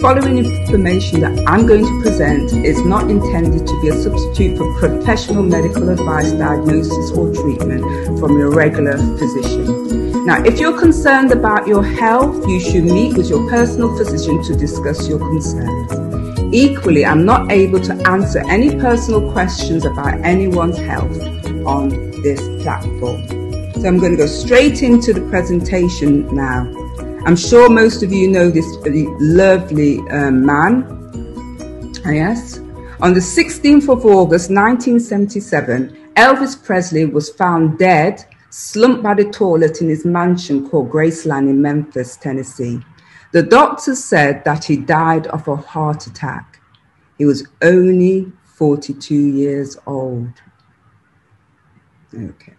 following information that I'm going to present is not intended to be a substitute for professional medical advice, diagnosis, or treatment from your regular physician. Now, if you're concerned about your health, you should meet with your personal physician to discuss your concerns. Equally, I'm not able to answer any personal questions about anyone's health on this platform. So I'm going to go straight into the presentation now. I'm sure most of you know this lovely um, man. Ah, yes. On the 16th of August 1977, Elvis Presley was found dead, slumped by the toilet in his mansion called Graceland in Memphis, Tennessee. The doctors said that he died of a heart attack. He was only 42 years old. Okay.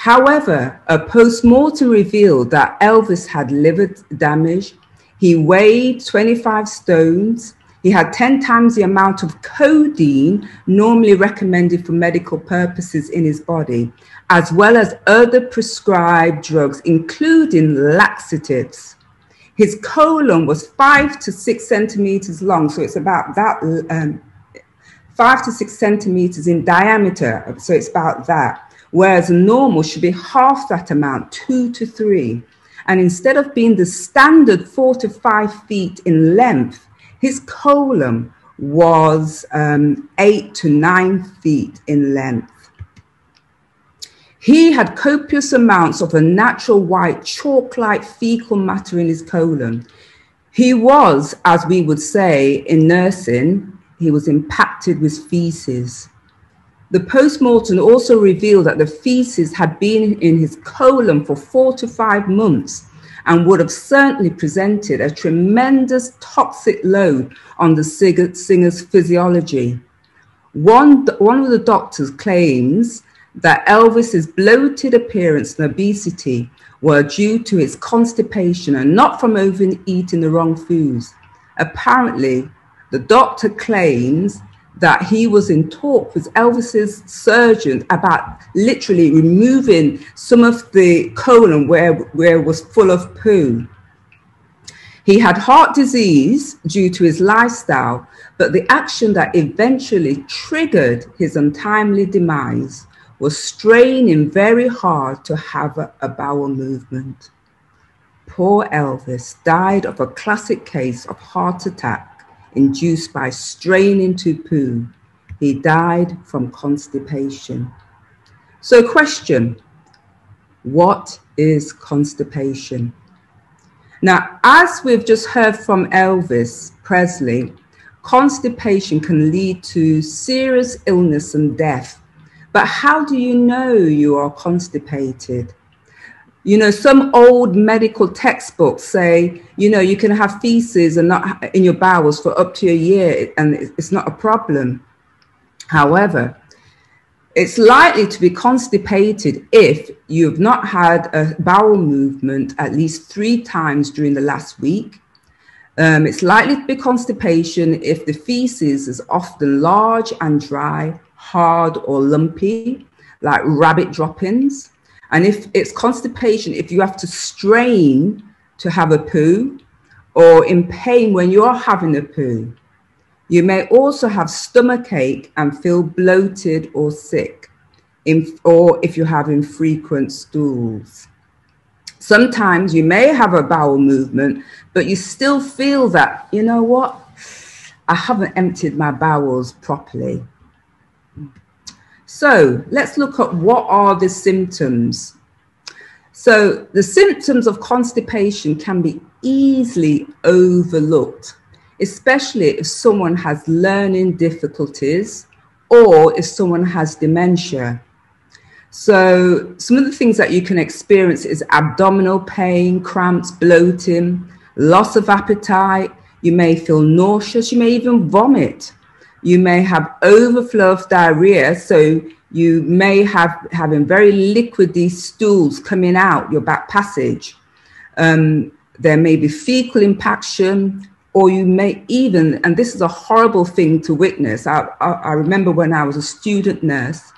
However, a post-mortem revealed that Elvis had liver damage. He weighed 25 stones. He had 10 times the amount of codeine normally recommended for medical purposes in his body, as well as other prescribed drugs, including laxatives. His colon was five to six centimeters long, so it's about that, um, five to six centimeters in diameter, so it's about that whereas normal should be half that amount, two to three. And instead of being the standard four to five feet in length, his colon was um, eight to nine feet in length. He had copious amounts of a natural white chalk like fecal matter in his colon. He was, as we would say in nursing, he was impacted with feces. The postmortem also revealed that the feces had been in his colon for four to five months and would have certainly presented a tremendous toxic load on the singer's physiology. One, one of the doctors claims that Elvis's bloated appearance and obesity were due to his constipation and not from overeating the wrong foods. Apparently, the doctor claims that he was in talk with Elvis's surgeon about literally removing some of the colon where, where it was full of poo. He had heart disease due to his lifestyle, but the action that eventually triggered his untimely demise was straining very hard to have a, a bowel movement. Poor Elvis died of a classic case of heart attack induced by straining to poo. He died from constipation. So, question What is constipation? Now, as we've just heard from Elvis Presley, constipation can lead to serious illness and death. But how do you know you are constipated? You know, some old medical textbooks say, you know, you can have feces and not in your bowels for up to a year, and it's not a problem. However, it's likely to be constipated if you've not had a bowel movement at least three times during the last week. Um, it's likely to be constipation if the feces is often large and dry, hard or lumpy, like rabbit droppings. And if it's constipation, if you have to strain to have a poo or in pain when you're having a poo, you may also have stomach ache and feel bloated or sick, in, or if you're having frequent stools. Sometimes you may have a bowel movement, but you still feel that, you know what, I haven't emptied my bowels properly. So let's look at what are the symptoms. So the symptoms of constipation can be easily overlooked, especially if someone has learning difficulties or if someone has dementia. So some of the things that you can experience is abdominal pain, cramps, bloating, loss of appetite. You may feel nauseous. You may even vomit. You may have overflow of diarrhea. So you may have having very liquidy stools coming out your back passage. Um, there may be fecal impaction, or you may even, and this is a horrible thing to witness. I, I, I remember when I was a student nurse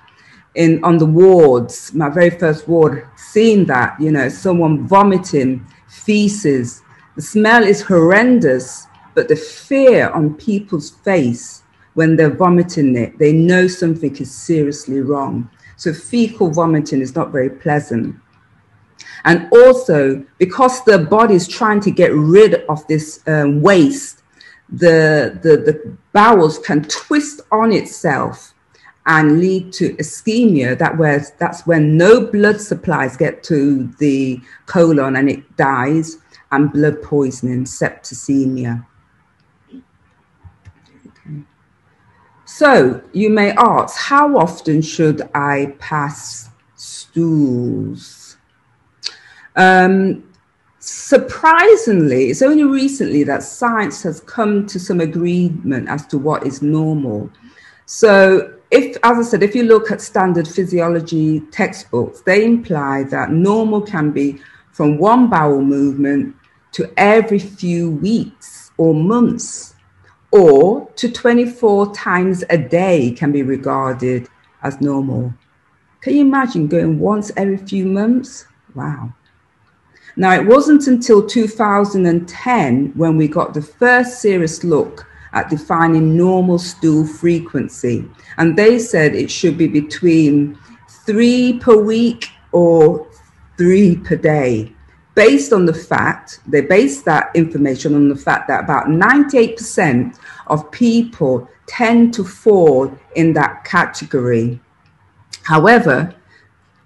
in on the wards, my very first ward, seeing that, you know, someone vomiting feces. The smell is horrendous but the fear on people's face when they're vomiting it, they know something is seriously wrong. So fecal vomiting is not very pleasant. And also, because the body is trying to get rid of this um, waste, the, the, the bowels can twist on itself and lead to ischemia. That whereas that's when no blood supplies get to the colon and it dies, and blood poisoning, septicemia. So you may ask, how often should I pass stools? Um, surprisingly, it's only recently that science has come to some agreement as to what is normal. So if, as I said, if you look at standard physiology textbooks, they imply that normal can be from one bowel movement to every few weeks or months or to 24 times a day can be regarded as normal. Can you imagine going once every few months? Wow. Now, it wasn't until 2010 when we got the first serious look at defining normal stool frequency. And they said it should be between three per week or three per day based on the fact, they base that information on the fact that about 98% of people tend to fall in that category. However,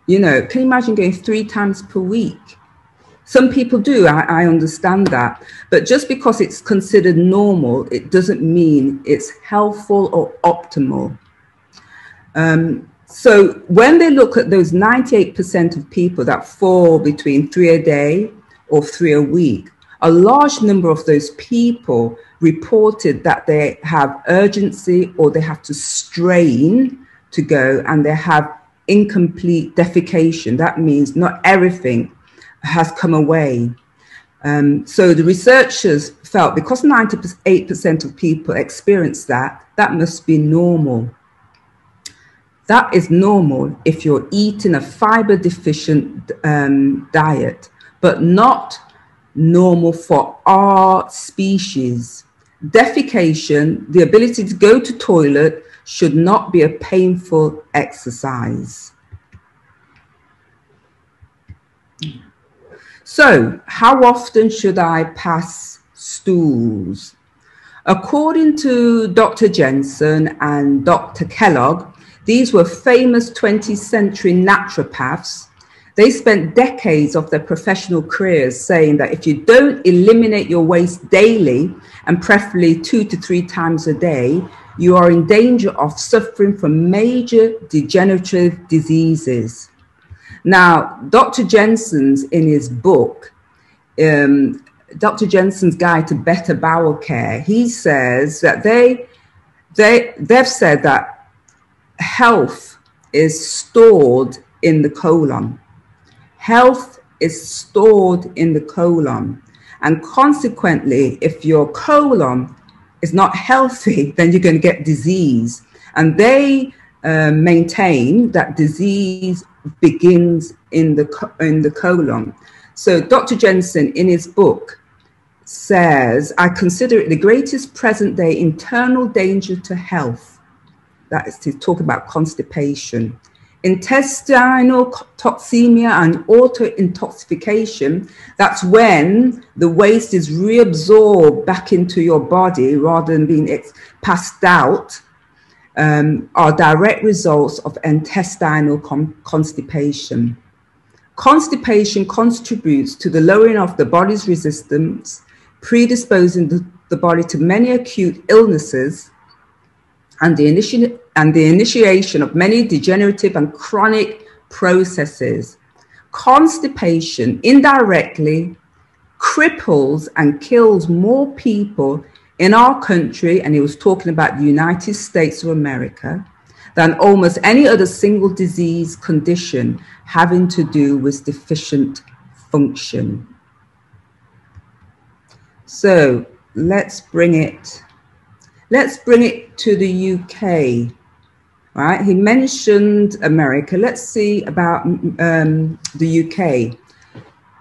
you know, can you imagine going three times per week? Some people do, I, I, understand that. But just because it's considered normal, it doesn't mean it's helpful or optimal. Um, so when they look at those 98% of people that fall between three a day or three a week, a large number of those people reported that they have urgency or they have to strain to go and they have incomplete defecation. That means not everything has come away. Um, so the researchers felt because 98% of people experience that, that must be normal. That is normal if you're eating a fiber deficient um, diet, but not normal for our species. Defecation, the ability to go to toilet, should not be a painful exercise. So, how often should I pass stools? According to Dr. Jensen and Dr. Kellogg, these were famous 20th century naturopaths. They spent decades of their professional careers saying that if you don't eliminate your waste daily, and preferably two to three times a day, you are in danger of suffering from major degenerative diseases. Now, Dr. Jensen's in his book, um, Dr. Jensen's Guide to Better Bowel Care, he says that they, they, they've said that health is stored in the colon. Health is stored in the colon. And consequently, if your colon is not healthy, then you're going to get disease. And they uh, maintain that disease begins in the, in the colon. So Dr. Jensen, in his book, says, I consider it the greatest present day internal danger to health that is to talk about constipation. Intestinal toxemia and auto intoxication, that's when the waste is reabsorbed back into your body rather than being passed out, um, are direct results of intestinal constipation. Constipation contributes to the lowering of the body's resistance, predisposing the, the body to many acute illnesses and the, initi- and the initiation of many degenerative and chronic processes. Constipation indirectly cripples and kills more people in our country, and he was talking about the United States of America, than almost any other single disease condition having to do with deficient function. So let's bring it Let's bring it to the UK. Right? He mentioned America. Let's see about um, the UK.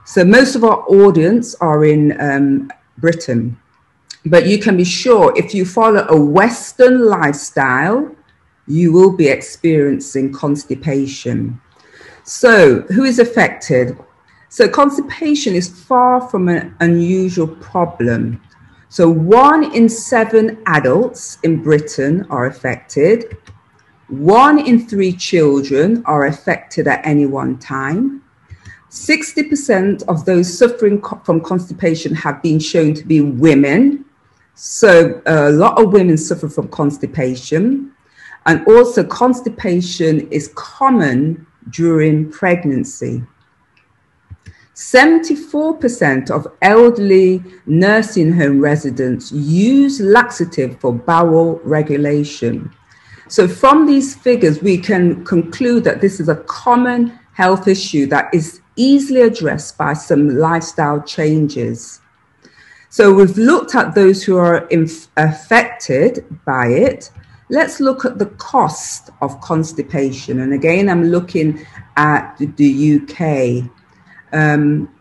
So most of our audience are in um, Britain. But you can be sure if you follow a Western lifestyle, you will be experiencing constipation. So, who is affected? So, constipation is far from an unusual problem. So, one in seven adults in Britain are affected. One in three children are affected at any one time. 60% of those suffering from constipation have been shown to be women. So, a lot of women suffer from constipation. And also, constipation is common during pregnancy. 74% of elderly nursing home residents use laxative for bowel regulation. So, from these figures, we can conclude that this is a common health issue that is easily addressed by some lifestyle changes. So, we've looked at those who are inf- affected by it, Let's look at the cost of constipation. And again, I'm looking at the UK. Um,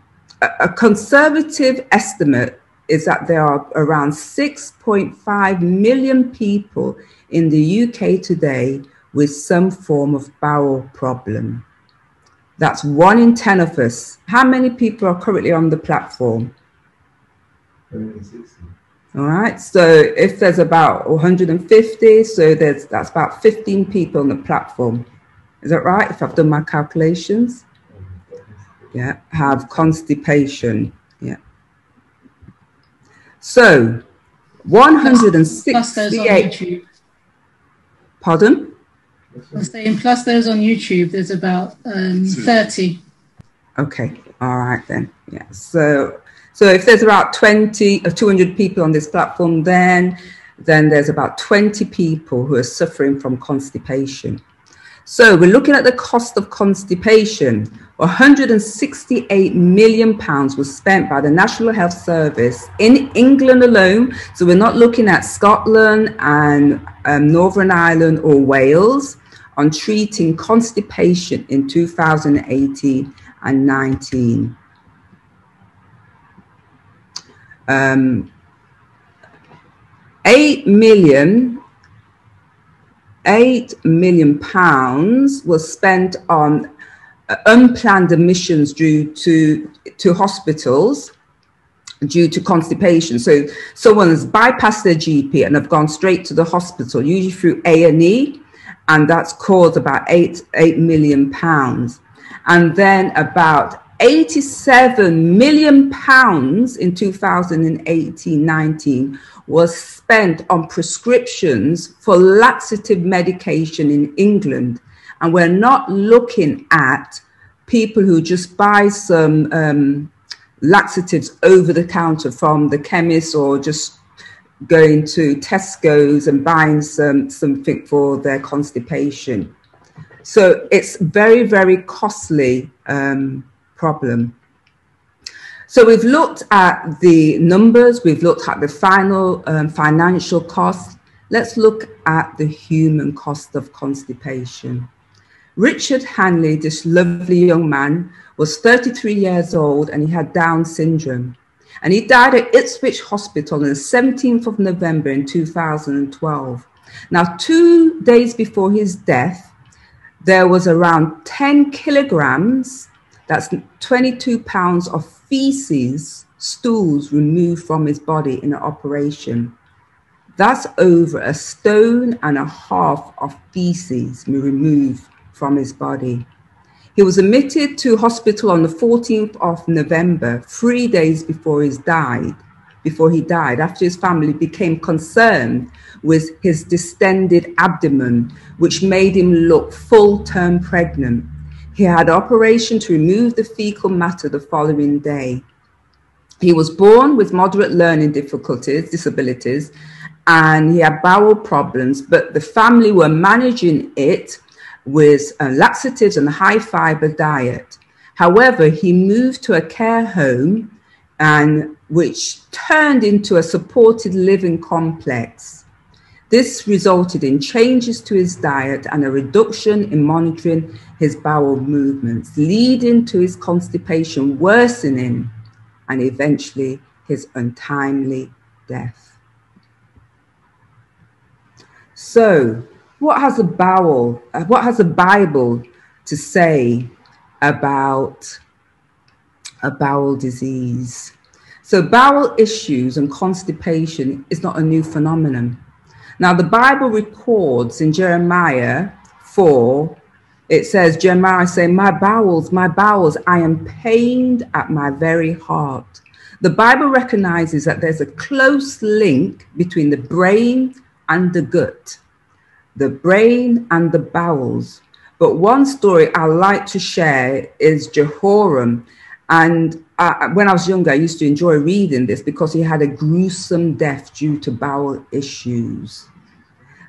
a conservative estimate is that there are around 6.5 million people in the UK today with some form of bowel problem. That's one in 10 of us. How many people are currently on the platform? 160. All right. So if there's about 150, so there's that's about 15 people on the platform. Is that right? If I've done my calculations? Yeah, have constipation. Yeah. So 168. Pardon? I'm saying plus those on YouTube, there's about um, 30. Okay. All right then. Yeah. So so if there's about 20 or uh, 200 people on this platform, then, then there's about 20 people who are suffering from constipation. So we're looking at the cost of constipation. 168 million pounds was spent by the National Health Service in England alone. So we're not looking at Scotland and um, Northern Ireland or Wales on treating constipation in 2018 and 19 um, 8 million 8 million pounds was spent on Uh, unplanned admissions due to to hospitals due to constipation so someone has bypassed their gp and have gone straight to the hospital usually through a&e and that's caused about 8 8 million pounds and then about 87 million pounds in 2018-19 was spent on prescriptions for laxative medication in England. And we're not looking at people who just buy some um, laxatives over the counter from the chemist or just going to Tesco's and buying some something for their constipation. So it's very, very costly um, problem. So we've looked at the numbers, we've looked at the final um, financial costs. Let's look at the human cost of constipation. Richard Handley, this lovely young man, was 33 years old and he had Down syndrome. And he died at Ipswich Hospital on the 17th of November in 2012. Now, two days before his death, there was around 10 kilograms that's 22 pounds of feces, stools removed from his body in an operation. That's over a stone and a half of feces removed from his body. He was admitted to hospital on the 14th of November, three days before he died. Before he died, after his family became concerned with his distended abdomen, which made him look full-term pregnant. He had operation to remove the fecal matter the following day. He was born with moderate learning difficulties, disabilities, and he had bowel problems, but the family were managing it with uh, laxatives and high fiber diet. However, he moved to a care home and which turned into a supported living complex. This resulted in changes to his diet and a reduction in monitoring his bowel movements, leading to his constipation worsening and eventually his untimely death. So, what has the bowel, uh, what has the Bible to say about a bowel disease? So, bowel issues and constipation is not a new phenomenon. Now, the Bible records in Jeremiah 4, it says, Jeremiah saying, My bowels, my bowels, I am pained at my very heart. The Bible recognizes that there's a close link between the brain and the gut, the brain and the bowels. But one story I like to share is Jehoram. And uh, when I was younger, I used to enjoy reading this because he had a gruesome death due to bowel issues.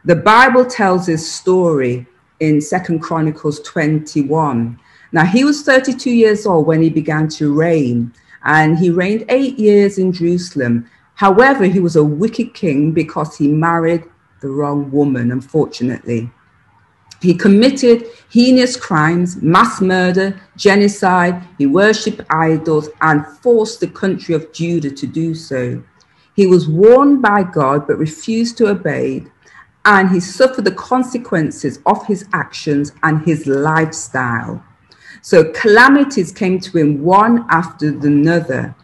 The Bible tells his story in Second Chronicles 21. Now, he was 32 years old when he began to reign, and he reigned eight years in Jerusalem. However, he was a wicked king because he married the wrong woman, unfortunately. He committed heinous crimes, mass murder, genocide, he worshipped idols, and forced the country of Judah to do so. He was warned by God but refused to obey, and he suffered the consequences of his actions and his lifestyle. So calamities came to him one after another.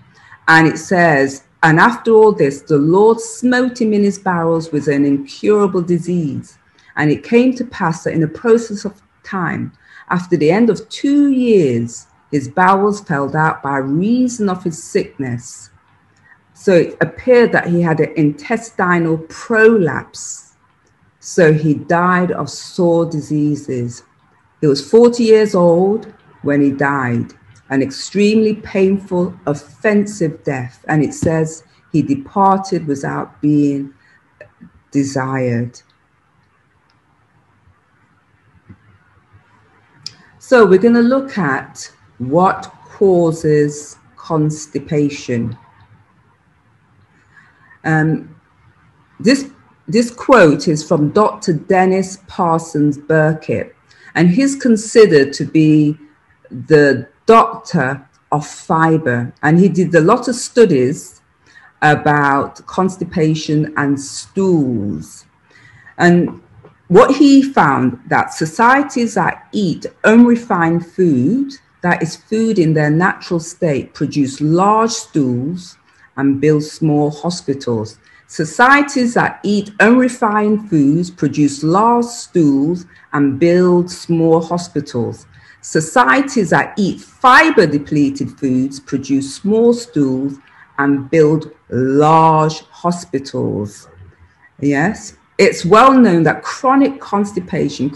And it says, and after all this, the Lord smote him in his bowels with an incurable disease. And it came to pass that in the process of time, after the end of two years, his bowels fell out by reason of his sickness. So it appeared that he had an intestinal prolapse so he died of sore diseases. He was 40 years old when he died, an extremely painful, offensive death. And it says he departed without being desired. So we're going to look at what causes constipation. Um, this this quote is from Dr. Dennis Parsons Burkitt, and he's considered to be the doctor of fiber. And he did a lot of studies about constipation and stools. And what he found that societies that eat unrefined food, that is food in their natural state, produce large stools and build small hospitals. Societies that eat unrefined foods produce large stools and build small hospitals. Societies that eat fiber depleted foods produce small stools and build large hospitals. Yes, it's well known that chronic constipation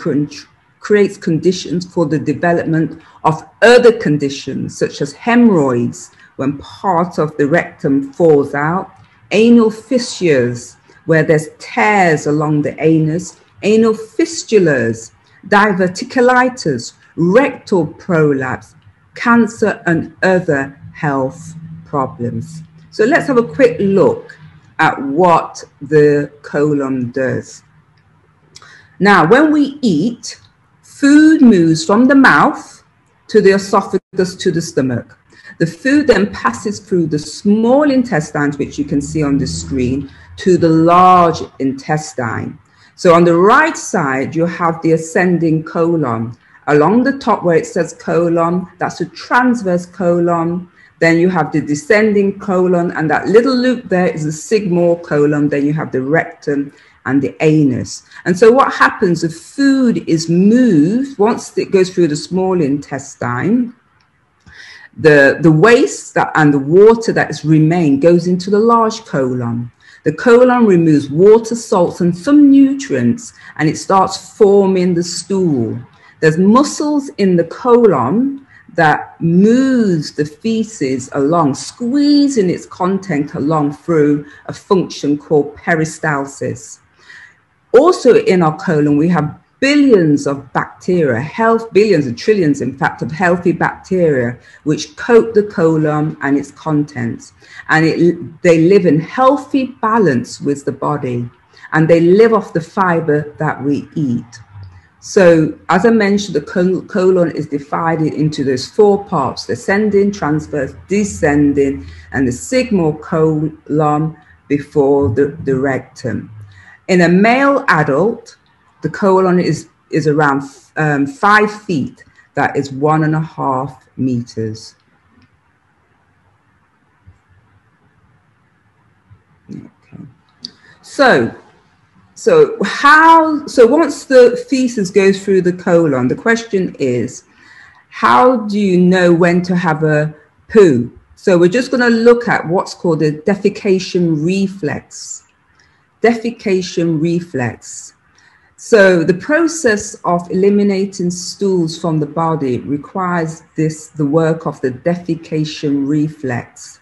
creates conditions for the development of other conditions, such as hemorrhoids, when part of the rectum falls out, anal fissures, where there's tears along the anus, anal fistulas, diverticulitis, rectal prolapse, cancer, and other health problems. So let's have a quick look at what the colon does. Now, when we eat, food moves from the mouth to the esophagus to the stomach. The food then passes through the small intestines, which you can see on the screen, to the large intestine. So on the right side, you have the ascending colon. Along the top where it says colon, that's a transverse colon. Then you have the descending colon, and that little loop there is the sigmoid colon. Then you have the rectum and the anus. And so what happens, the food is moved once it goes through the small intestine the, the waste that, and the water that is remained goes into the large colon. The colon removes water, salts, and some nutrients, and it starts forming the stool. There's muscles in the colon that moves the feces along, squeezing its content along through a function called peristalsis. Also in our colon, we have billions of bacteria, health, billions and trillions, in fact, of healthy bacteria, which coat the colon and its contents. And it, they live in healthy balance with the body, and they live off the fiber that we eat. So, as I mentioned, the colon is divided into those four parts ascending, transverse, descending, and the sigmoid colon before the, the rectum. In a male adult, the colon is, is around um, five feet. That is one and a half meters. Okay. So, so how, so once the feces goes through the colon, the question is, how do you know when to have a poo? So we're just going to look at what's called a defecation reflex. Defecation reflex. So the process of eliminating stools from the body requires this the work of the defecation reflex.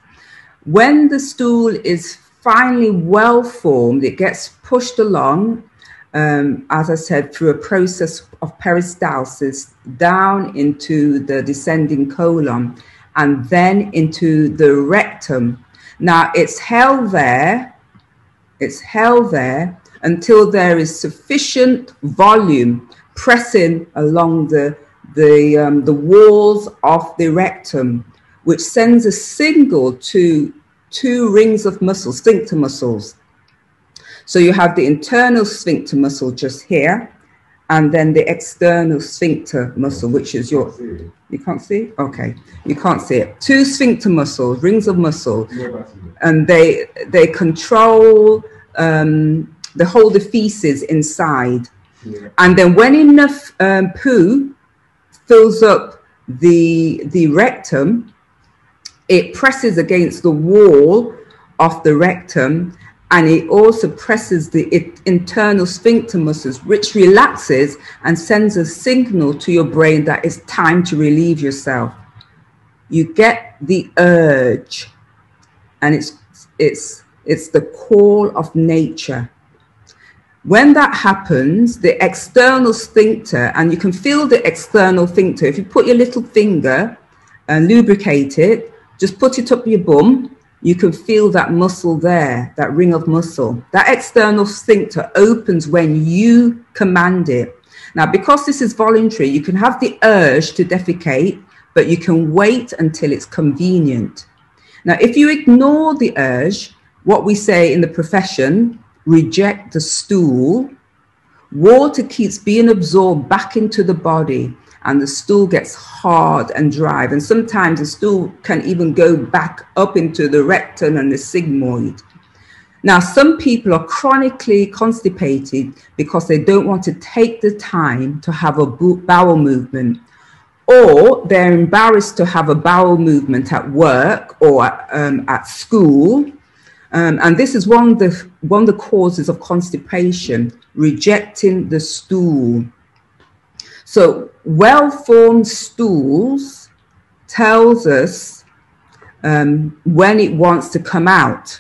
When the stool is finally well formed, it gets pushed along, um, as I said, through a process of peristalsis down into the descending colon and then into the rectum. Now it's held there, it's held there until there is sufficient volume pressing along the, the, um, the walls of the rectum, which sends a signal to two rings of muscles, sphincter muscles. So you have the internal sphincter muscle just here, and then the external sphincter muscle, which is your. You can't see? Okay, you can't see it. Two sphincter muscles, rings of muscle, and they they control um, they hold the feces inside. And then when enough um, poo fills up the, the rectum, it presses against the wall of the rectum and it also presses the internal sphincter muscles, which relaxes and sends a signal to your brain that it's time to relieve yourself. You get the urge, and it's it's it's the call of nature. When that happens, the external sphincter, and you can feel the external sphincter. If you put your little finger and lubricate it, just put it up your bum, you can feel that muscle there, that ring of muscle. That external sphincter opens when you command it. Now, because this is voluntary, you can have the urge to defecate, but you can wait until it's convenient. Now, if you ignore the urge, what we say in the profession, reject the stool, water keeps being absorbed back into the body and the stool gets hard and dry. And sometimes the stool can even go back up into the rectum and the sigmoid. Now, some people are chronically constipated because they don't want to take the time to have a bowel movement, or they're embarrassed to have a bowel movement at work or um, at school um, and this is one of, the, one of the causes of constipation, rejecting the stool. So well-formed stools tells us um, when it wants to come out.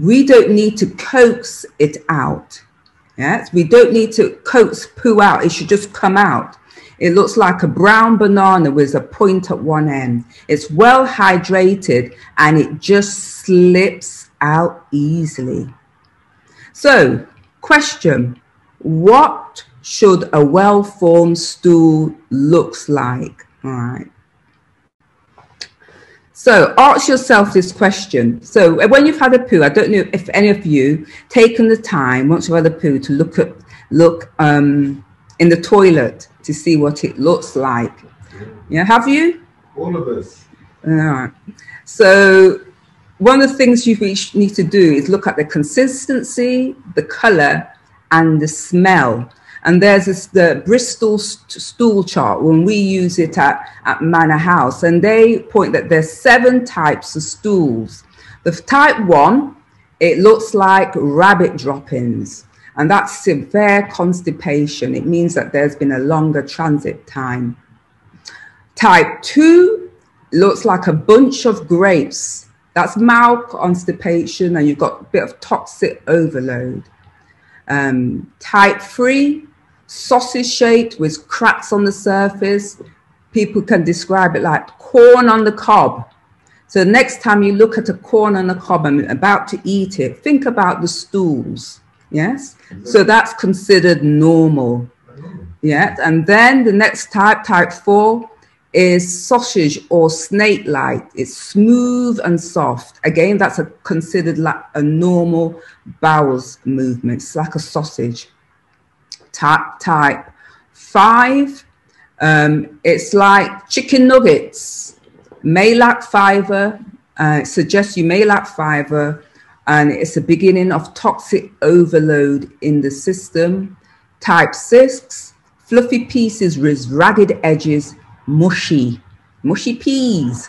We don't need to coax it out. Yes, we don't need to coax poo out. It should just come out. It looks like a brown banana with a point at one end. It's well hydrated and it just slips out easily. So, question What should a well formed stool looks like? All right. So ask yourself this question. So when you've had a poo, I don't know if any of you taken the time once you've had a poo to look at look um, in the toilet to see what it looks like. Yeah, have you? All of us. All right. So one of the things you need to do is look at the consistency, the color, and the smell. And there's this, the Bristol st- stool chart when we use it at, at Manna House, and they point that there's seven types of stools. The type one, it looks like rabbit droppings and that's severe constipation. It means that there's been a longer transit time. Type 2 looks like a bunch of grapes. That's mild constipation, and you've got a bit of toxic overload. Um, type 3, sausage shaped with cracks on the surface. People can describe it like corn on the cob. So next time you look at a corn on the cob and about to eat it, think about the stools. Yes. So that's considered normal. Yeah. And then the next type, type four, is sausage or snake-like. It's smooth and soft. Again, that's a, considered like a normal bowels movement. It's like a sausage. Type, type five, um, it's like chicken nuggets. May lack fiber. Uh, it suggests you may lack fiber, and it's a beginning of toxic overload in the system. Type six, fluffy pieces with ragged edges mushy, mushy peas.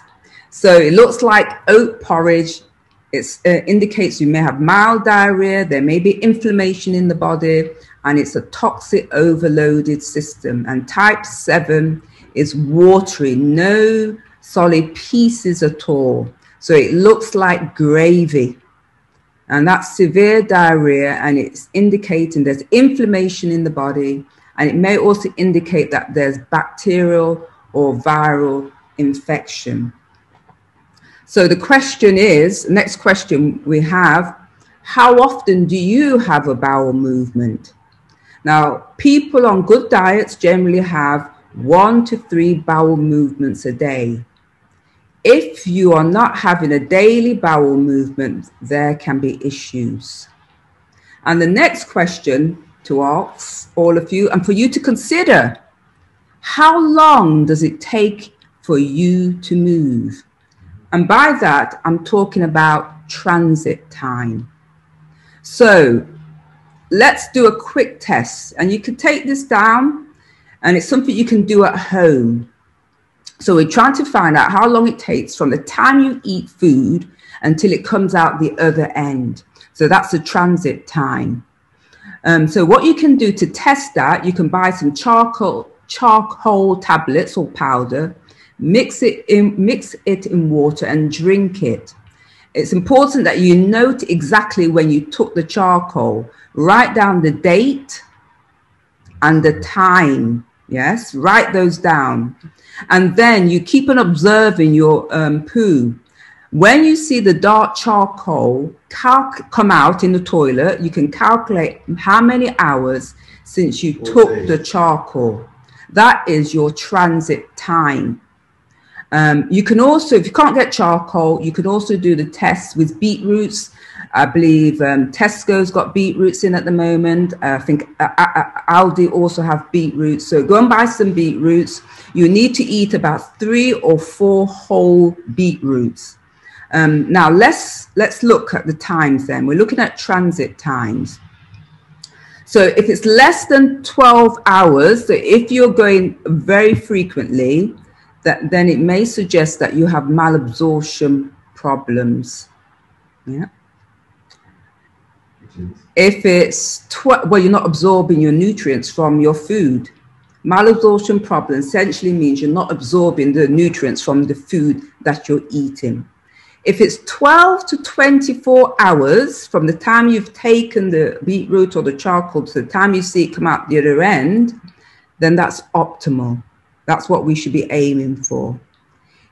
So it looks like oat porridge. It uh, indicates you may have mild diarrhea, there may be inflammation in the body, and it's a toxic overloaded system. And type 7 is watery, no solid pieces at all. So it looks like gravy. And that's severe diarrhea, and it's indicating there's inflammation in the body, and it may also indicate that there's bacterial or viral infection. So the question is, next question we have, how often do you have a bowel movement? Now, people on good diets generally have one to three bowel movements a day. If you are not having a daily bowel movement, there can be issues. And the next question to ask all of you and for you to consider how long does it take for you to move? And by that, I'm talking about transit time. So let's do a quick test. And you can take this down, and it's something you can do at home. So we're trying to find out how long it takes from the time you eat food until it comes out the other end. So that's the transit time. Um, so what you can do to test that, you can buy some charcoal charcoal tablets or powder, mix it in, mix it in water and drink it. It's important that you note exactly when you took the charcoal. Write down the date and the time. Yes, write those down. And then you keep on observing your um, poo. When you see the dark charcoal come out in the toilet, you can calculate how many hours since you took the charcoal. That is your transit time. Um, you can also, if you can't get charcoal, you can also do the test with beetroots. I believe um, Tesco's got beetroots in at the moment. Uh, I think uh, uh, Aldi also have beetroots. So go and buy some beetroots. You need to eat about three or four whole beetroots. Um, now let's let's look at the times. Then we're looking at transit times. So if it's less than 12 hours, so if you're going very frequently, that then it may suggest that you have malabsorption problems. Yeah. If it's well, you're not absorbing your nutrients from your food. Malabsorption problem essentially means you're not absorbing the nutrients from the food that you're eating. If it's 12 to 24 hours from the time you've taken the beetroot or the charcoal to the time you see it come out the other end, then that's optimal. That's what we should be aiming for.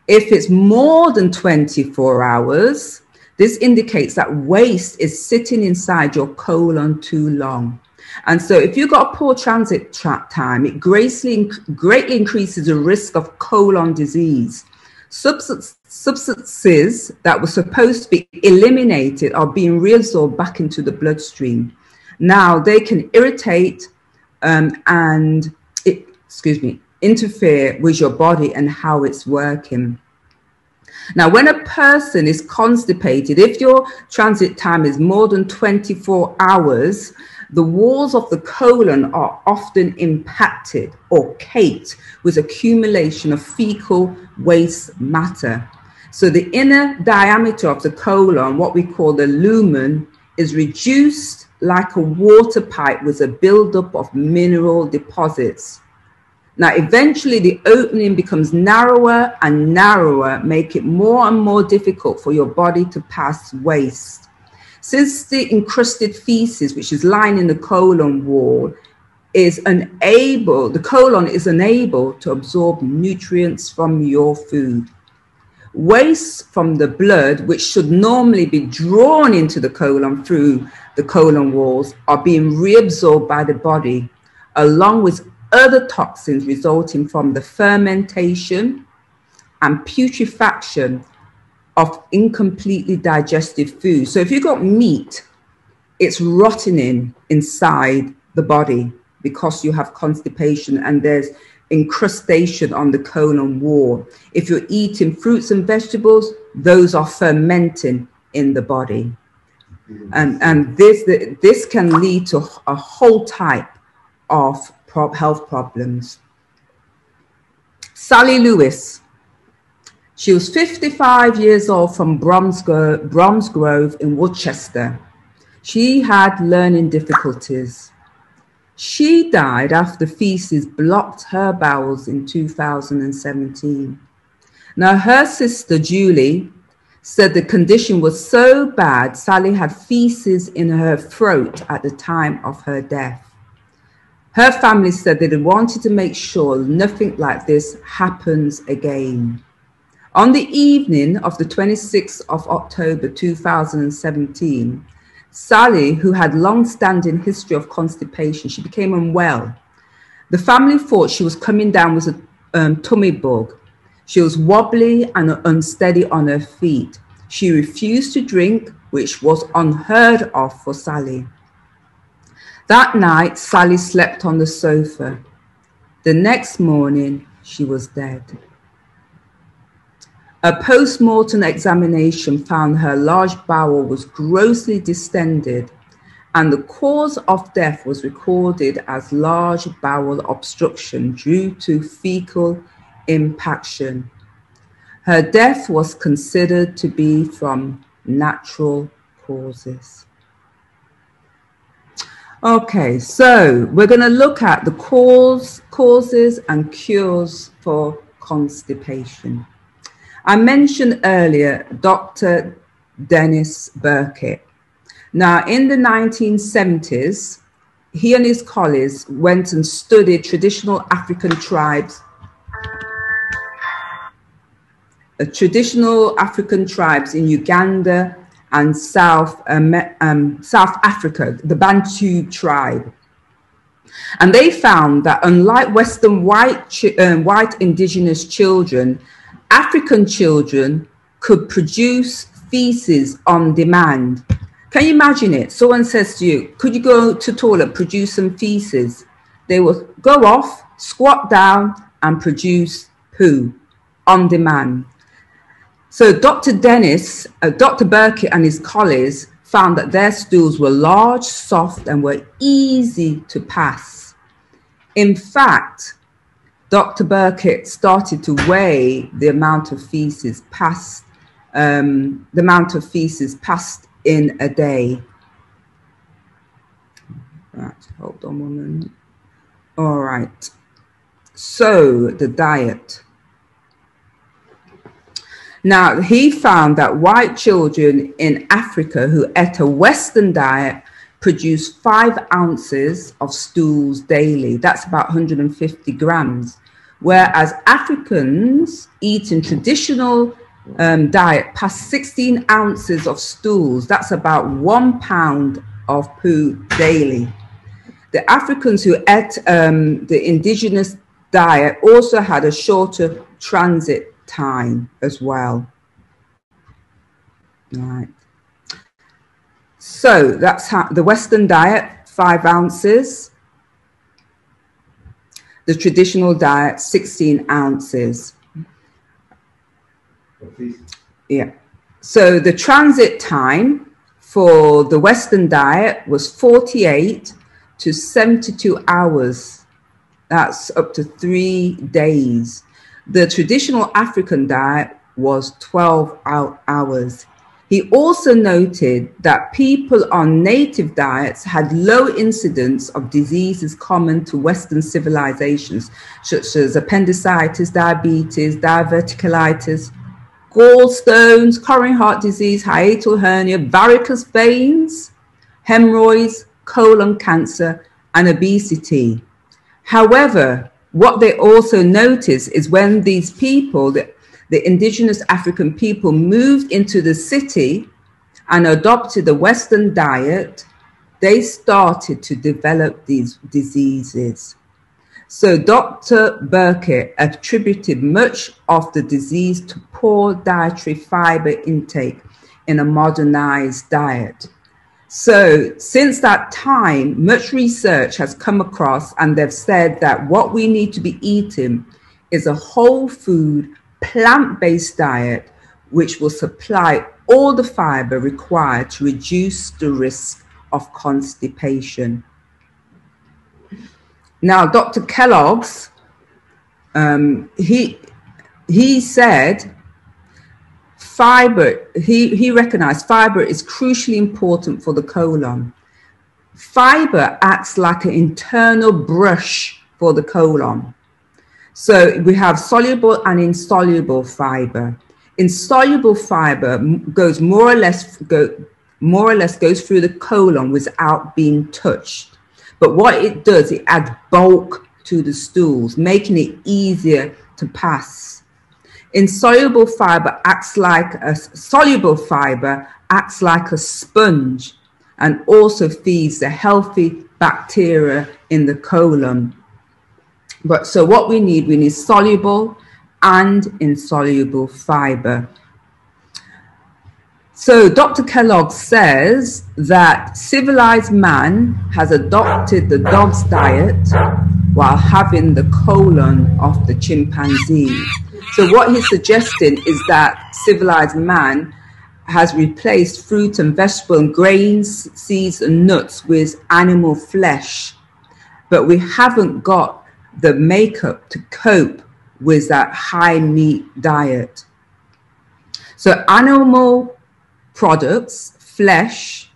If it's more than 24 hours, this indicates that waste is sitting inside your colon too long. And so, if you've got a poor transit tra- time, it greatly, greatly increases the risk of colon disease. Substance, substances that were supposed to be eliminated are being reabsorbed back into the bloodstream. Now they can irritate um, and, it, excuse me, interfere with your body and how it's working. Now, when a person is constipated, if your transit time is more than 24 hours, the walls of the colon are often impacted or caked with accumulation of fecal waste matter. So the inner diameter of the colon, what we call the lumen, is reduced like a water pipe with a buildup of mineral deposits. Now, eventually, the opening becomes narrower and narrower, make it more and more difficult for your body to pass waste. Since the encrusted feces, which is lining the colon wall, is unable, the colon is unable to absorb nutrients from your food. Waste from the blood, which should normally be drawn into the colon through the colon walls, are being reabsorbed by the body, along with other toxins resulting from the fermentation and putrefaction of incompletely digested food. So if you've got meat, it's rotting in inside the body because you have constipation and there's incrustation on the colon wall. If you're eating fruits and vegetables, those are fermenting in the body. And, and this, this can lead to a whole type of health problems. Sally Lewis, she was 55 years old from Bromsgrove, Bromsgrove in Worcester. She had learning difficulties. She died after feces blocked her bowels in 2017. Now, her sister Julie said the condition was so bad, Sally had feces in her throat at the time of her death. Her family said they wanted to make sure nothing like this happens again. On the evening of the 26th of October 2017, Sally, who had long-standing history of constipation, she became unwell. The family thought she was coming down with a um, tummy bug. She was wobbly and unsteady on her feet. She refused to drink, which was unheard of for Sally. That night, Sally slept on the sofa. The next morning, she was dead. A post-mortem examination found her large bowel was grossly distended and the cause of death was recorded as large bowel obstruction due to fecal impaction. Her death was considered to be from natural causes. Okay, so we're going to look at the cause, causes and cures for constipation. I mentioned earlier Dr. Dennis Burkitt. Now, in the 1970s, he and his colleagues went and studied traditional African tribes, uh, traditional African tribes in Uganda, and South, um, um, South Africa, the Bantu tribe. And they found that unlike Western white, um, white indigenous children, African children could produce feces on demand. Can you imagine it? Someone says to you, could you go to toilet, produce some feces? They will go off, squat down and produce poo on demand. So Dr. Dennis, uh, Dr. Burkitt and his colleagues found that their stools were large, soft, and were easy to pass. In fact, Dr. Burkitt started to weigh the amount of feces passed, um, the amount of feces passed in a day. Right, hold on one minute. All right. So the diet. Now, he found that white children in Africa who ate a Western diet produced five ounces of stools daily. That's about 150 grams. Whereas Africans eating traditional um, diet pass 16 ounces of stools. That's about one pound of poo daily. The Africans who ate um, the indigenous diet also had a shorter transit time as well. Right. So that's how the Western diet, five ounces. The traditional diet, 16 ounces. Yeah. So the transit time for the Western diet was 48 to 72 hours. That's up to three days. The traditional African diet was 12 hours. He also noted that people on native diets had low incidence of diseases common to Western civilizations, such as appendicitis, diabetes, diverticulitis, gallstones, coronary heart disease, hiatal hernia, varicose veins, hemorrhoids, colon cancer, and obesity. However, what they also notice is when these people, the, the indigenous African people, moved into the city and adopted the Western diet, they started to develop these diseases. So Dr. Burkitt attributed much of the disease to poor dietary fiber intake in a modernized diet. So since that time, much research has come across and they've said that what we need to be eating is a whole food, plant-based diet, which will supply all the fiber required to reduce the risk of constipation. Now, Dr. Kellogg's, um, he, he said fiber, he, he recognized fiber is crucially important for the colon. Fiber acts like an internal brush for the colon. So we have soluble and insoluble fiber. Insoluble fiber goes more or less go, more or less goes through the colon without being touched. But what it does, it adds bulk to the stools, making it easier to pass. Insoluble fiber acts like a soluble fiber acts like a sponge and also feeds the healthy bacteria in the colon. But so what we need, we need soluble and insoluble fiber. So Dr. Kellogg says that civilized man has adopted the dog's diet while having the colon of the chimpanzee. So what he's suggesting is that civilized man has replaced fruit and vegetable and grains, seeds and nuts with animal flesh. But we haven't got the makeup to cope with that high meat diet. So animal products, flesh,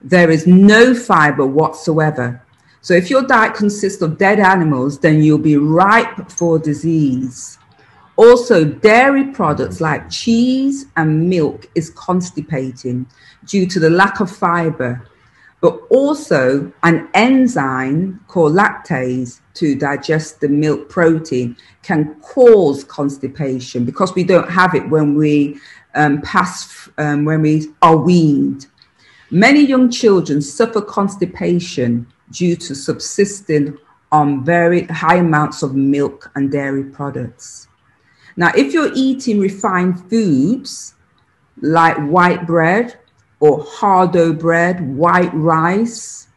there is no fiber whatsoever. So if your diet consists of dead animals, then you'll be ripe for disease. Also, dairy products like cheese and milk is constipating due to the lack of fiber, but also an enzyme called lactase to digest the milk protein can cause constipation because we don't have it when we um, past um, when we are weaned. Many young children suffer constipation due to subsisting on very high amounts of milk and dairy products. Now, if you're eating refined foods like white bread or hardo bread, white rice,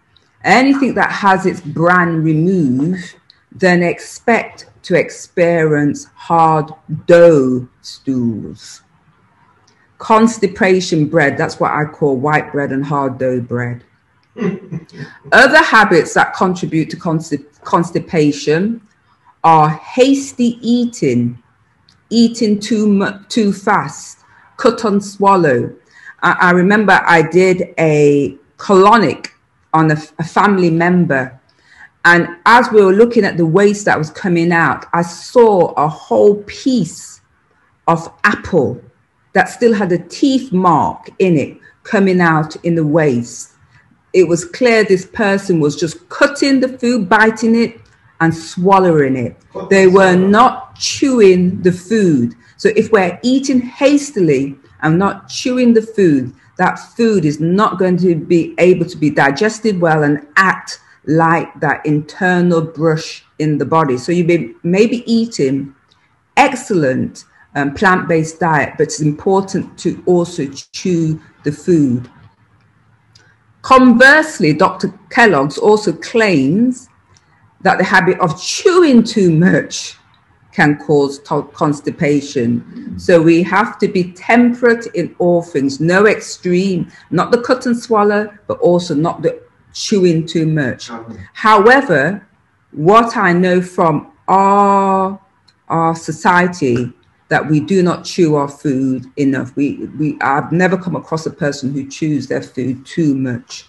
anything that has its bran removed, then expect to experience hard dough stools constipation bread. That's what I call white bread and hard dough bread. Other habits that contribute to constip- constipation are hasty eating, eating too much, too fast, cut on swallow. I, I remember I did a colonic on a, a family member. And as we were looking at the waste that was coming out, I saw a whole piece of apple that still had a teeth mark in it coming out in the waste. It was clear this person was just cutting the food, biting it, and swallowing it. They were not chewing the food. So if we're eating hastily and not chewing the food, that food is not going to be able to be digested well and act like that internal brush in the body. So you may, be eating excellent um, plant based diet, but it's important to also chew the food. Conversely, Dr. Kellogg's also claims that the habit of chewing too much can cause constipation. So we have to be temperate in all things, no extreme, not the cut and swallow, but also not the chewing too much. However, what I know from our, our society that we do not chew our food enough. We, we, I've never come across a person who chews their food too much.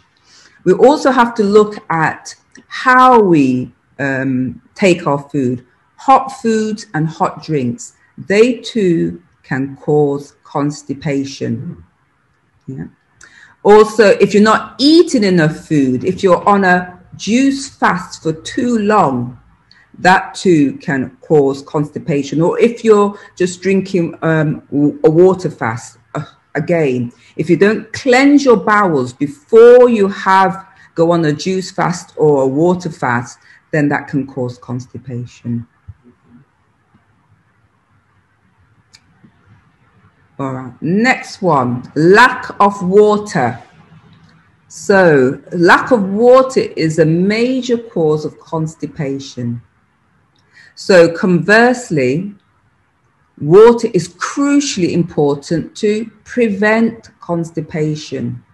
We also have to look at how we um, take our food. Hot foods and hot drinks, they too can cause constipation. Yeah. Also, if you're not eating enough food, if you're on a juice fast for too long, that too can cause constipation. Or if you're just drinking um, a water fast, uh, again, if you don't cleanse your bowels before you have go on a juice fast or a water fast, then that can cause constipation. All right, next one lack of water. So, lack of water is a major cause of constipation. So, conversely, water is crucially important to prevent constipation.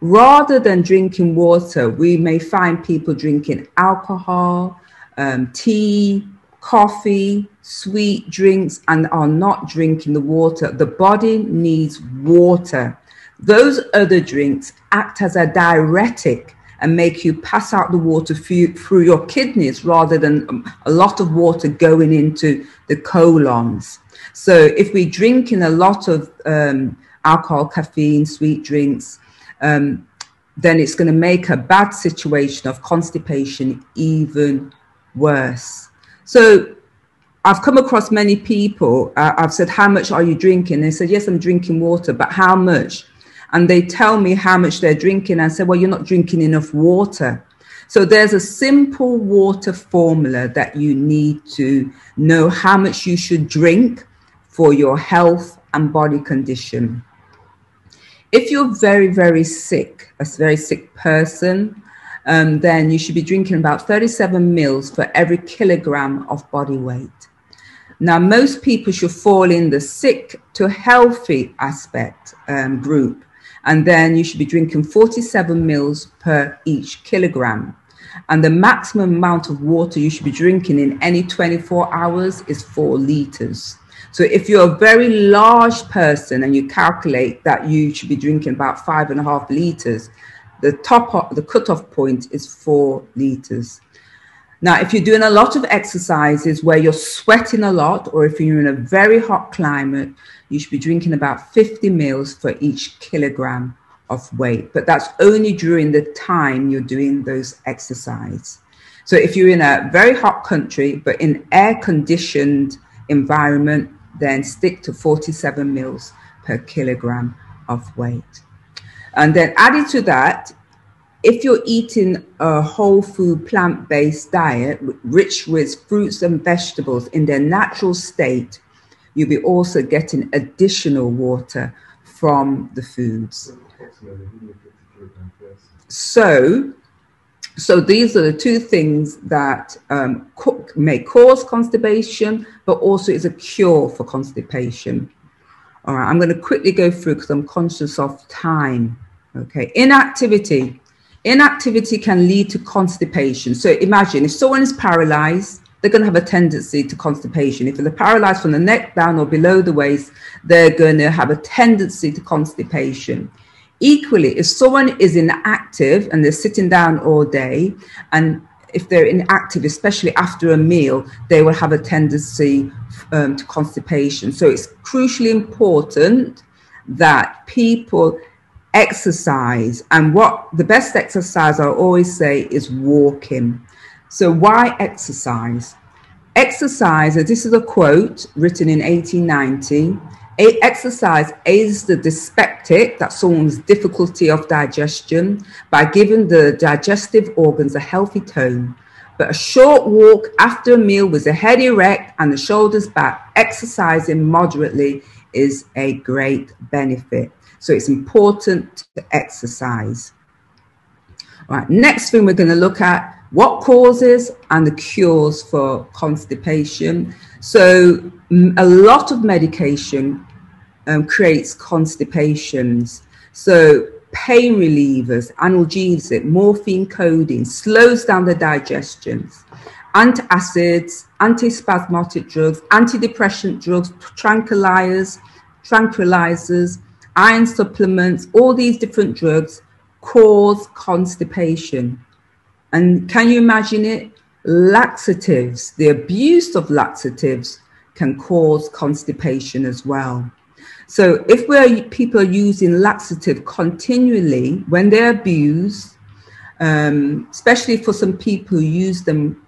Rather than drinking water, we may find people drinking alcohol, um, tea, coffee, sweet drinks, and are not drinking the water. The body needs water those other drinks act as a diuretic and make you pass out the water through your kidneys rather than um, a lot of water going into the colons. So if we drink in a lot of um, alcohol, caffeine, sweet drinks, um, then it's going to make a bad situation of constipation even worse. So I've come across many people. Uh, I've said, "How much are you drinking?" They said, "Yes, I'm drinking water, but how much?" and they tell me how much they're drinking and say, well, you're not drinking enough water. So there's a simple water formula that you need to know how much you should drink for your health and body condition. If you're very, very sick, a very sick person, um, then you should be drinking about 37 mils for every kilogram of body weight. Now, most people should fall in the sick to healthy aspect um, group and then you should be drinking 47 mils per each kilogram. And the maximum amount of water you should be drinking in any 24 hours is four liters. So if you're a very large person and you calculate that you should be drinking about five and a half liters, the top of, the cutoff point is four liters. Now, if you're doing a lot of exercises where you're sweating a lot, or if you're in a very hot climate, you should be drinking about 50 mils for each kilogram of weight. But that's only during the time you're doing those exercises. So if you're in a very hot country, but in air conditioned environment, then stick to 47 mils per kilogram of weight. And then added to that, if you're eating a whole food plant based diet rich with fruits and vegetables in their natural state, you'll be also getting additional water from the foods. So, so these are the two things that um, may cause constipation, but also is a cure for constipation. All right, I'm going to quickly go through because I'm conscious of time. Okay, inactivity Inactivity can lead to constipation. So imagine if someone is paralyzed, they're going to have a tendency to constipation. If they're paralyzed from the neck down or below the waist, they're going to have a tendency to constipation. Equally, if someone is inactive and they're sitting down all day, and if they're inactive, especially after a meal, they will have a tendency um, to constipation. So it's crucially important that people exercise. And what the best exercise I always say is walking. So, why exercise? Exercise, this is a quote written in 1890. Exercise aids the dyspeptic, that's someone's difficulty of digestion, by giving the digestive organs a healthy tone. But a short walk after a meal with the head erect and the shoulders back, exercising moderately, is a great benefit. So it's important to exercise. All right, next thing we're going to look at what causes and the cures for constipation. So a lot of medication um, creates constipations. So pain relievers, analgesic, morphine codeine slows down the digestions. Antacids, antispasmodic drugs, antidepressant drugs, tranquilizers, tranquilizers, iron supplements, all these different drugs cause constipation. And can you imagine it? Laxatives, the abuse of laxatives can cause constipation as well. So if we're people using laxative continually when they're abused, um, especially for some people who use them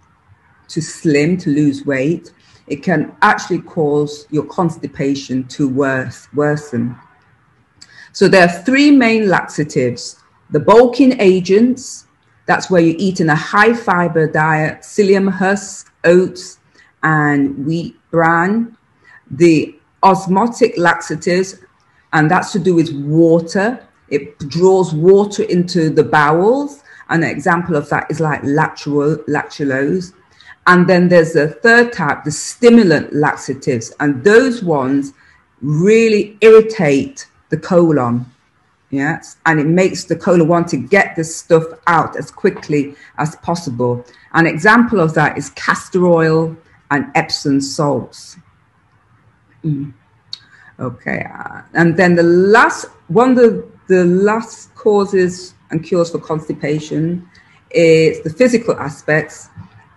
to slim, to lose weight, it can actually cause your constipation to worse, worsen. So there are three main laxatives the bulking agents, That's where you're eating a high fiber diet, psyllium husk, oats, and wheat bran. The osmotic laxatives, and that's to do with water. It draws water into the bowels. An example of that is like lactulose. And then there's the third type, the stimulant laxatives. And those ones really irritate the colon. Yes. And it makes the colon want to get this stuff out as quickly as possible. An example of that is castor oil and Epsom salts. Mm. Okay. Uh, and then the last one of the, the last causes and cures for constipation is the physical aspects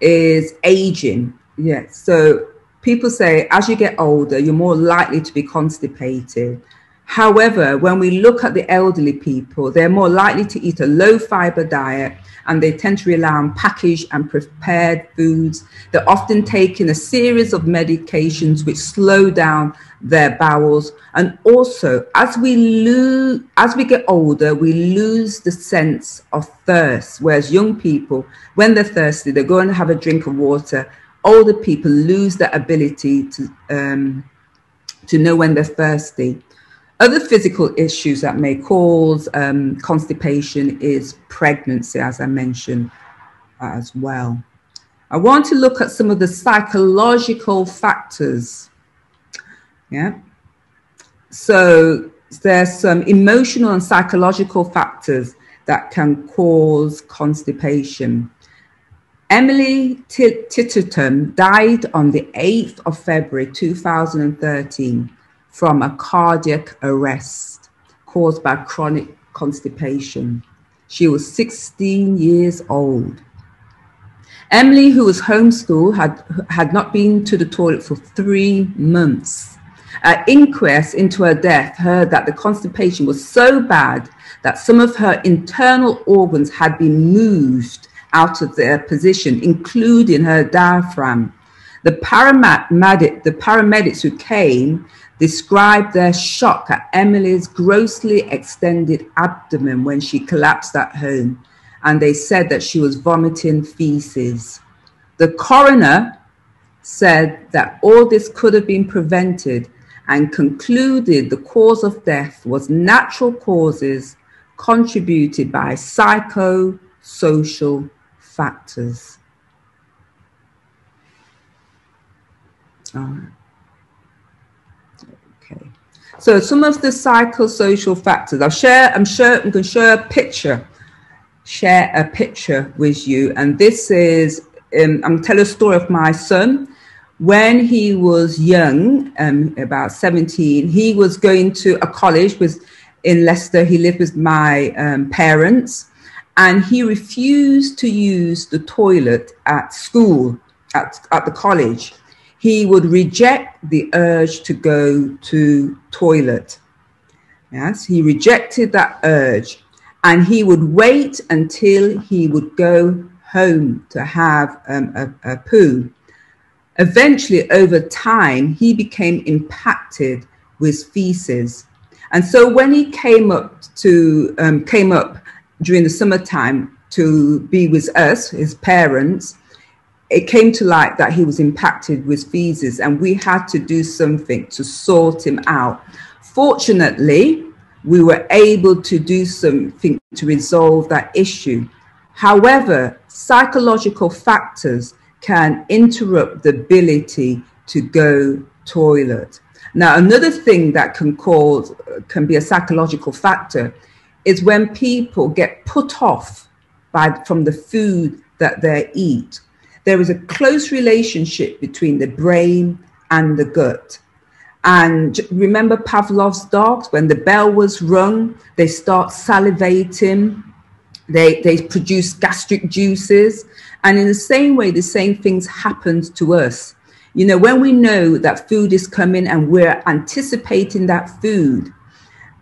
is aging. Yes. So people say as you get older, you're more likely to be constipated. However, when we look at the elderly people, they're more likely to eat a low fiber diet and they tend to rely on packaged and prepared foods. They're often taking a series of medications which slow down their bowels. And also, as we lose, as we get older, we lose the sense of thirst. Whereas young people, when they're thirsty, they go and have a drink of water. Older people lose that ability to um, to know when they're thirsty. Other physical issues that may cause um, constipation is pregnancy, as I mentioned as well. I want to look at some of the psychological factors. Yeah. So there's some emotional and psychological factors that can cause constipation. Emily Titterton died on the 8th of February 2013 from a cardiac arrest caused by chronic constipation. She was 16 years old. Emily, who was homeschooled, had, had not been to the toilet for three months. An inquest into her death heard that the constipation was so bad that some of her internal organs had been moved out of their position, including her diaphragm. The, paramedic, the paramedics who came described their shock at Emily's grossly extended abdomen when she collapsed at home, and they said that she was vomiting feces. The coroner said that all this could have been prevented and concluded the cause of death was natural causes contributed by psychosocial factors. All right. So some of the psychosocial factors, I'll share, I'm sure I'm to share a picture, share a picture with you. And this is, um, I'm tell a story of my son. When he was young, um, about 17, he was going to a college with, in Leicester. He lived with my um, parents and he refused to use the toilet at school, at, at the college he would reject the urge to go to toilet. Yes, he rejected that urge and he would wait until he would go home to have um, a, a poo. Eventually, over time, he became impacted with feces. And so when he came up to um, came up during the summertime to be with us, his parents, it came to light that he was impacted with feces and we had to do something to sort him out. Fortunately, we were able to do something to resolve that issue. However, psychological factors can interrupt the ability to go toilet. Now, another thing that can cause can be a psychological factor is when people get put off by from the food that they eat there is a close relationship between the brain and the gut. And remember Pavlov's dogs, when the bell was rung, they start salivating, they, they produce gastric juices. And in the same way, the same things happened to us. You know, when we know that food is coming and we're anticipating that food,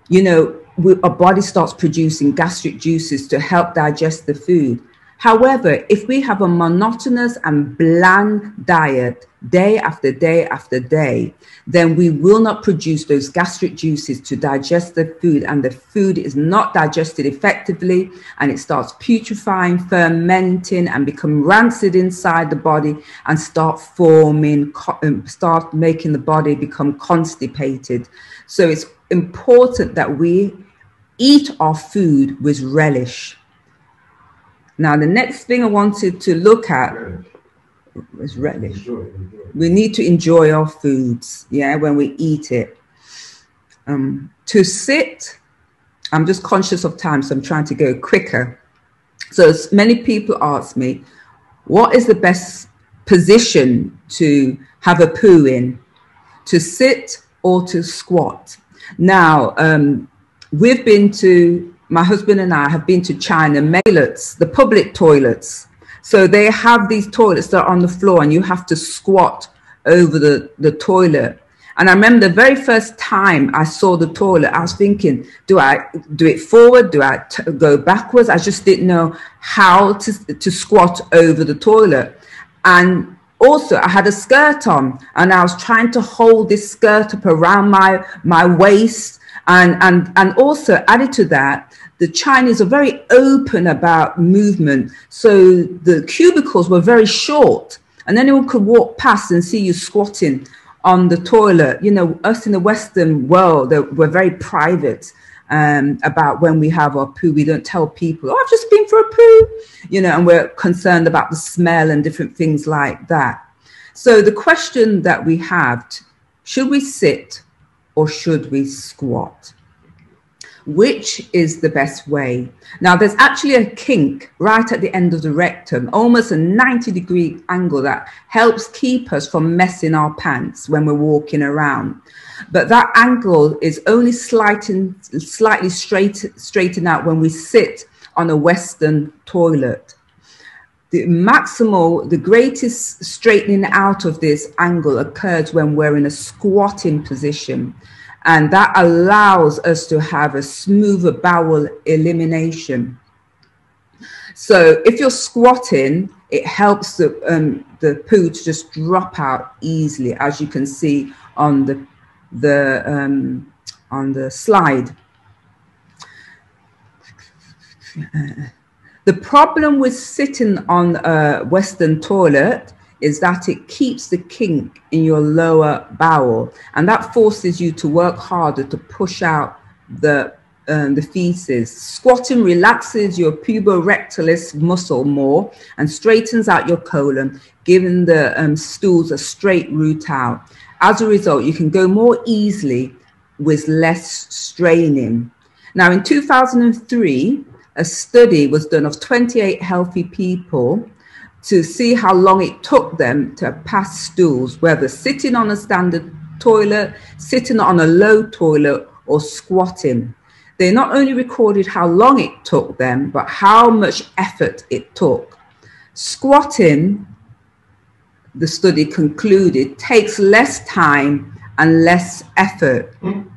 you know, we, our body starts producing gastric juices to help digest the food. However, if we have a monotonous and bland diet day after day after day, then we will not produce those gastric juices to digest the food, and the food is not digested effectively, and it starts putrefying, fermenting, and become rancid inside the body, and start forming, um, start making the body become constipated. So it's important that we eat our food with relish. Now, the next thing I wanted to look at was relish. We need to enjoy our foods, yeah, when we eat it. Um, to sit, I'm just conscious of time, so I'm trying to go quicker. So, many people ask me, what is the best position to have a poo in? To sit or to squat? Now, um, we've been to my husband and I have been to China, Mailets, the public toilets. So they have these toilets that are on the floor and you have to squat over the, the toilet. And I remember the very first time I saw the toilet, I was thinking, do I do it forward? Do I t- go backwards? I just didn't know how to, to squat over the toilet. And also I had a skirt on and I was trying to hold this skirt up around my, my waist and, and, and also added to that, the Chinese are very open about movement. So the cubicles were very short and anyone could walk past and see you squatting on the toilet. You know, us in the Western world, we're very private um, about when we have our poo. We don't tell people, oh, I've just been for a poo, you know, and we're concerned about the smell and different things like that. So the question that we have, should we sit or should we squat? Which is the best way? Now, there's actually a kink right at the end of the rectum, almost a 90 degree angle that helps keep us from messing our pants when we're walking around. But that angle is only slightly, slightly straight, straightened out when we sit on a Western toilet the maximal, the greatest straightening out of this angle occurs when we're in a squatting position. And that allows us to have a smoother bowel elimination. So if you're squatting, it helps the, um, the poo to just drop out easily, as you can see on the, the, um, on the slide. The problem with sitting on a Western toilet is that it keeps the kink in your lower bowel, and that forces you to work harder to push out the um, the feces. Squatting relaxes your puborectalis muscle more and straightens out your colon, giving the um, stools a straight route out. As a result, you can go more easily with less straining. Now, in 2003, a study was done of 28 healthy people to see how long it took them to pass stools, whether sitting on a standard toilet, sitting on a low toilet, or squatting. They not only recorded how long it took them, but how much effort it took. Squatting, the study concluded, takes less time and less effort. Mm.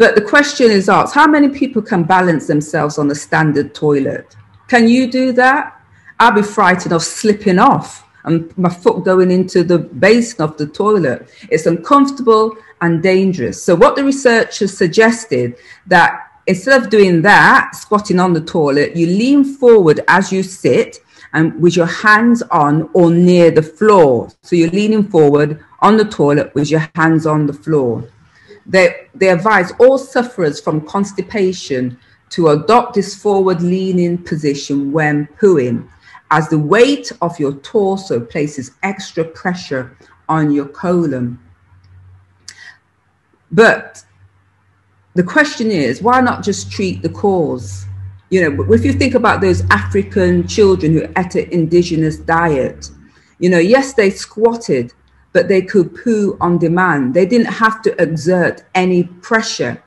But the question is asked how many people can balance themselves on a standard toilet? Can you do that? I'd be frightened of slipping off and my foot going into the basin of the toilet. It's uncomfortable and dangerous. So, what the researchers suggested that instead of doing that, squatting on the toilet, you lean forward as you sit and with your hands on or near the floor. So, you're leaning forward on the toilet with your hands on the floor. They, they advise all sufferers from constipation to adopt this forward leaning position when pooing, as the weight of your torso places extra pressure on your colon. But the question is, why not just treat the cause? You know, if you think about those African children who ate an indigenous diet, you know, yes, they squatted, but they could poo on demand. They didn't have to exert any pressure.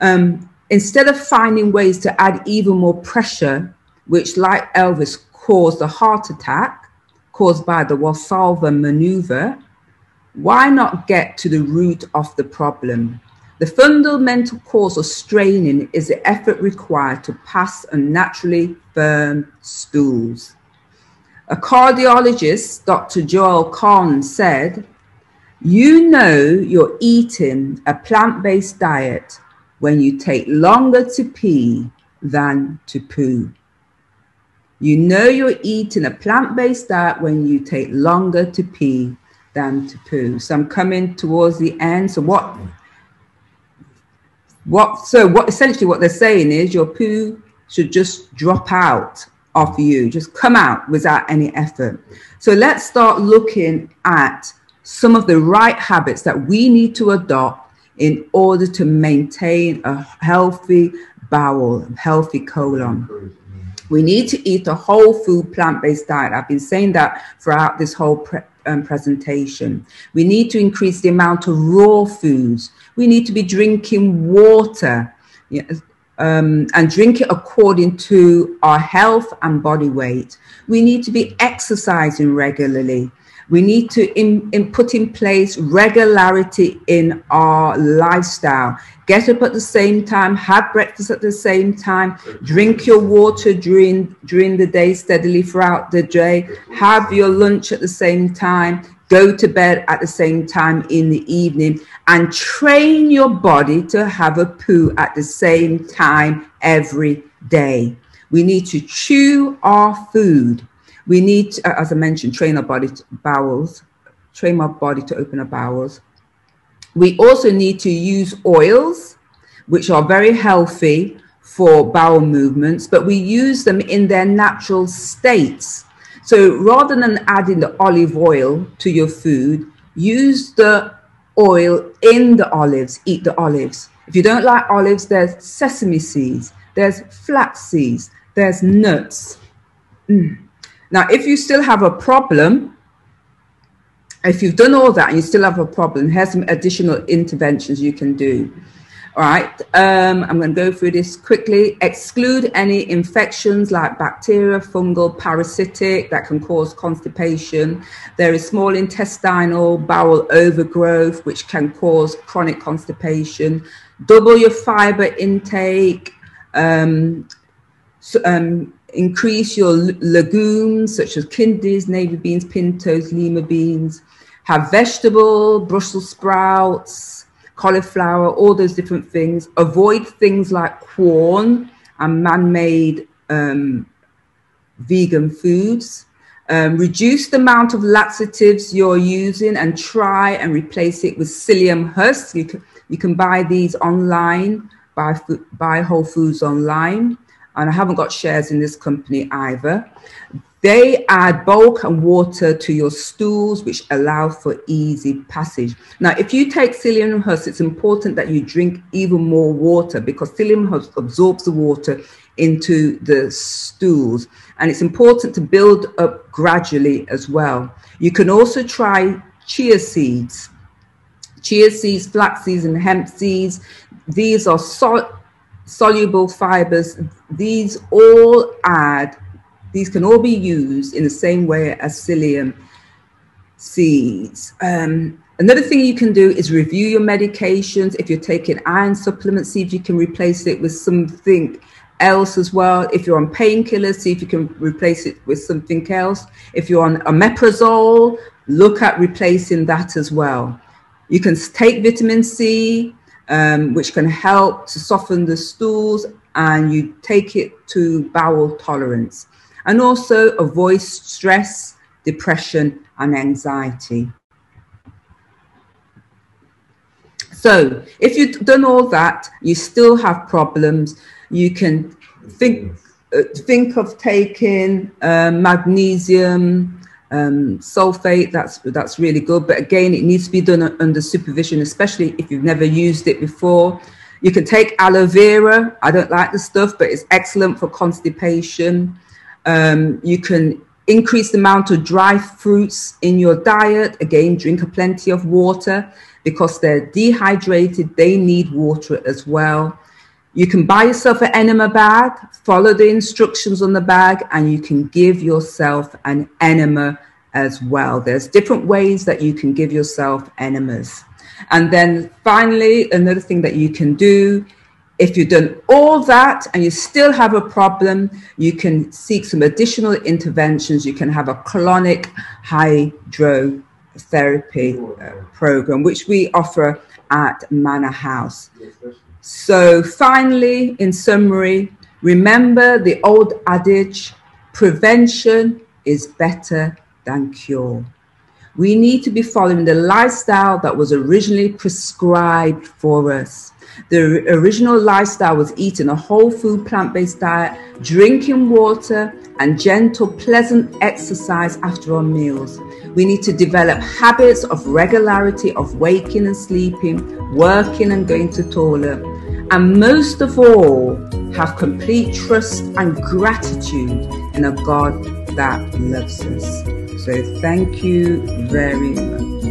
Um, instead of finding ways to add even more pressure, which, like Elvis, caused a heart attack caused by the Valsalva maneuver, why not get to the root of the problem? The fundamental cause of straining is the effort required to pass unnaturally firm stools. A cardiologist, Dr. Joel Kahn, said, You know you're eating a plant based diet when you take longer to pee than to poo. You know you're eating a plant based diet when you take longer to pee than to poo. So I'm coming towards the end. So, what what so what essentially what they're saying is your poo should just drop out of you, just come out without any effort. So let's start looking at some of the right habits that we need to adopt in order to maintain a healthy bowel, healthy colon. We need to eat a whole food plant based diet. I've been saying that throughout this whole pre- um, presentation. We need to increase the amount of raw foods. We need to be drinking water um, and drink it according to our health and body weight. We need to be exercising regularly. We need to in, in put in place regularity in our lifestyle. Get up at the same time, have breakfast at the same time, drink your water during during the day steadily throughout the day, have your lunch at the same time, go to bed at the same time in the evening, and train your body to have a poo at the same time every day. We need to chew our food we need, uh, as I mentioned, train our body to bowels, train our body to open our bowels. We also need to use oils, which are very healthy for bowel movements, but we use them in their natural states. So rather than adding the olive oil to your food, use the oil in the olives, eat the olives. If you don't like olives, there's sesame seeds, there's flax seeds, there's nuts. Mm. Now, if you still have a problem, if you've done all that and you still have a problem, here's some additional interventions you can do. All right, um, I'm going to go through this quickly. Exclude any infections like bacteria, fungal, parasitic that can cause constipation. There is small intestinal bowel overgrowth, which can cause chronic constipation. Double your fiber intake. Um, so, um, increase your legumes such as kidneys, navy beans, pintos, lima beans. Have vegetable, Brussels sprouts, cauliflower, all those different things. Avoid things like corn and man-made um, vegan foods. Um, reduce the amount of laxatives you're using and try and replace it with psyllium husks. You can, you can buy these online, buy, buy Whole Foods online and I haven't got shares in this company either. They add bulk and water to your stools, which allow for easy passage. Now, if you take psyllium husk, it's important that you drink even more water because psyllium husk absorbs the water into the stools. And it's important to build up gradually as well. You can also try chia seeds. Chia seeds, flax seeds, and hemp seeds. These are so soluble fibers, these all add, these can all be used in the same way as psyllium seeds. Um, another thing you can do is review your medications. If you're taking iron supplements, see if you can replace it with something else as well. If you're on painkillers, see if you can replace it with something else. If you're on omeprazole, look at replacing that as well. You can take vitamin C, um, which can help to soften the stools and you take it to bowel tolerance. And also avoid stress, depression, and anxiety. So, if you've done all that, you still have problems, you can think, uh, think of taking uh, magnesium, um, sulfate, that's, that's really good. But again, it needs to be done under supervision, especially if you've never used it before. You can take aloe vera. I don't like the stuff, but it's excellent for constipation. Um, you can increase the amount of dry fruits in your diet. Again, drink a plenty of water because they're dehydrated. They need water as well. You can buy yourself an enema bag, follow the instructions on the bag, and you can give yourself an enema as well. There's different ways that you can give yourself enemas. And then finally, another thing that you can do if you've done all that and you still have a problem, you can seek some additional interventions. You can have a colonic hydrotherapy uh, program, which we offer at Manna House. So, finally, in summary, remember the old adage prevention is better than cure. We need to be following the lifestyle that was originally prescribed for us. The original lifestyle was eating a whole food plant based diet, drinking water, and gentle, pleasant exercise after our meals. We need to develop habits of regularity of waking and sleeping, working and going to toilet. And most of all, have complete trust and gratitude in a God that loves us. So thank you very much.